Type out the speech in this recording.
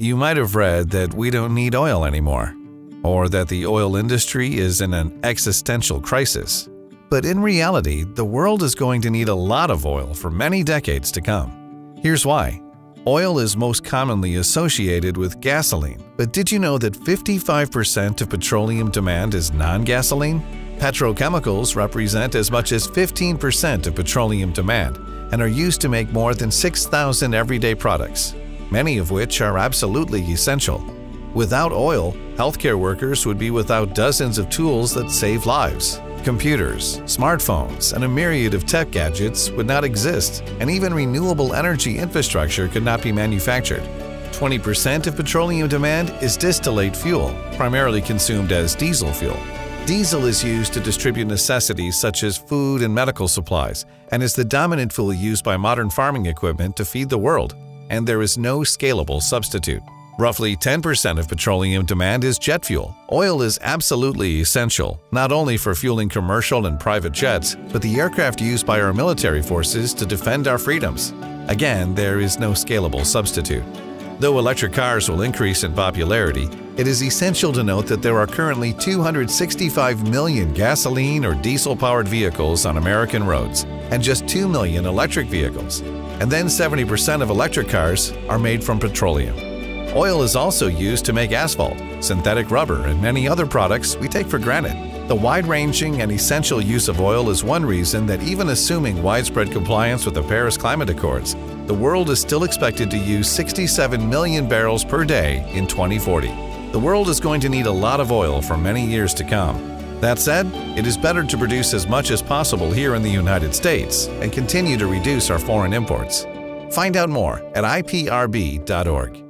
You might have read that we don't need oil anymore, or that the oil industry is in an existential crisis. But in reality, the world is going to need a lot of oil for many decades to come. Here's why. Oil is most commonly associated with gasoline, but did you know that 55% of petroleum demand is non-gasoline? Petrochemicals represent as much as 15% of petroleum demand and are used to make more than 6,000 everyday products, many of which are absolutely essential. Without oil, healthcare workers would be without dozens of tools that save lives. Computers, smartphones, and a myriad of tech gadgets would not exist, and even renewable energy infrastructure could not be manufactured. 20% of petroleum demand is distillate fuel, primarily consumed as diesel fuel. Diesel is used to distribute necessities such as food and medical supplies, and is the dominant fuel used by modern farming equipment to feed the world, and there is no scalable substitute. Roughly 10% of petroleum demand is jet fuel. Oil is absolutely essential, not only for fueling commercial and private jets, but the aircraft used by our military forces to defend our freedoms. Again, there is no scalable substitute. Though electric cars will increase in popularity, it is essential to note that there are currently 265 million gasoline or diesel-powered vehicles on American roads, and just 2 million electric vehicles. And then 70% of electric cars are made from petroleum. Oil is also used to make asphalt, synthetic rubber, and many other products we take for granted. The wide-ranging and essential use of oil is one reason that even assuming widespread compliance with the Paris Climate Accords, the world is still expected to use 67 million barrels per day in 2040. The world is going to need a lot of oil for many years to come. That said, it is better to produce as much as possible here in the United States and continue to reduce our foreign imports. Find out more at iprb.org.